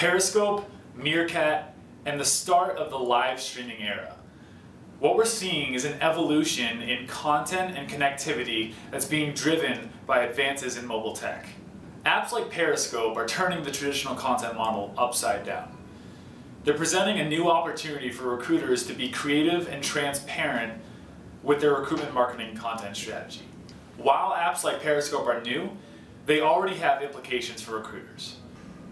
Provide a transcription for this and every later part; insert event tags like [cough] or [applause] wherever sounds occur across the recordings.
Periscope, Meerkat, and the start of the live streaming era. What we're seeing is an evolution in content and connectivity that's being driven by advances in mobile tech. Apps like Periscope are turning the traditional content model upside down. They're presenting a new opportunity for recruiters to be creative and transparent with their recruitment marketing content strategy. While apps like Periscope are new, they already have implications for recruiters.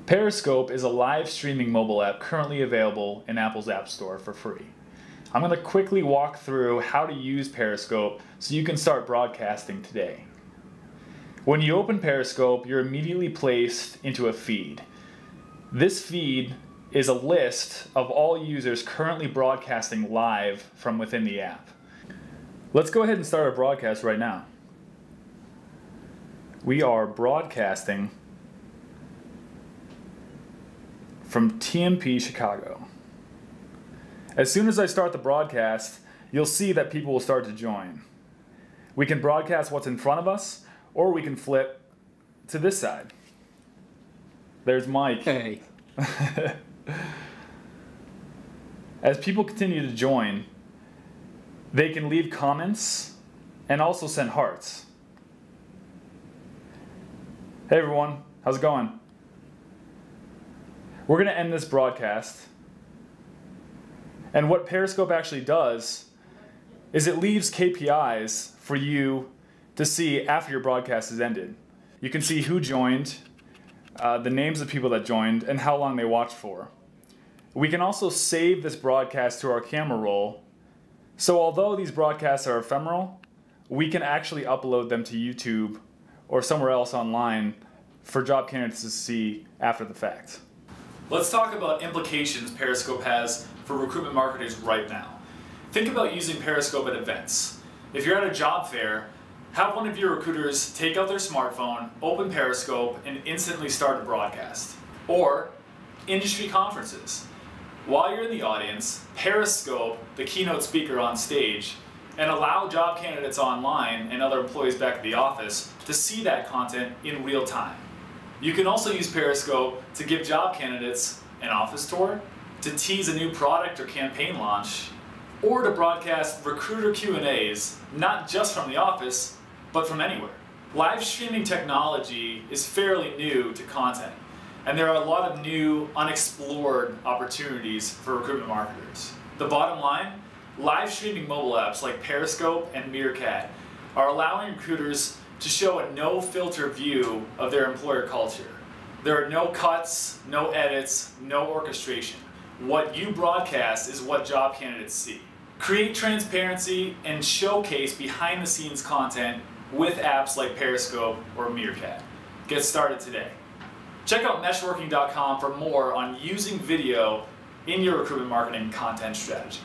Periscope is a live streaming mobile app currently available in Apple's App Store for free. I'm going to quickly walk through how to use Periscope so you can start broadcasting today. When you open Periscope, you're immediately placed into a feed. This feed is a list of all users currently broadcasting live from within the app. Let's go ahead and start our broadcast right now. We are broadcasting from TMP Chicago. As soon as I start the broadcast, you'll see that people will start to join. We can broadcast what's in front of us, or we can flip to this side. There's Mike. Hey. [laughs] As people continue to join, they can leave comments and also send hearts. Hey everyone, how's it going? We're going to end this broadcast. And what Periscope actually does is it leaves KPIs for you to see after your broadcast is ended. You can see who joined, uh, the names of people that joined, and how long they watched for. We can also save this broadcast to our camera roll. So although these broadcasts are ephemeral, we can actually upload them to YouTube or somewhere else online for job candidates to see after the fact. Let's talk about implications Periscope has for recruitment marketers right now. Think about using Periscope at events. If you're at a job fair, have one of your recruiters take out their smartphone, open Periscope, and instantly start a broadcast. Or industry conferences. While you're in the audience, Periscope the keynote speaker on stage and allow job candidates online and other employees back at the office to see that content in real time. You can also use Periscope to give job candidates an office tour, to tease a new product or campaign launch, or to broadcast recruiter Q&As, not just from the office, but from anywhere. Live streaming technology is fairly new to content, and there are a lot of new, unexplored opportunities for recruitment marketers. The bottom line, live streaming mobile apps like Periscope and Meerkat are allowing recruiters to show a no filter view of their employer culture. There are no cuts, no edits, no orchestration. What you broadcast is what job candidates see. Create transparency and showcase behind the scenes content with apps like Periscope or Meerkat. Get started today. Check out meshworking.com for more on using video in your recruitment marketing content strategy.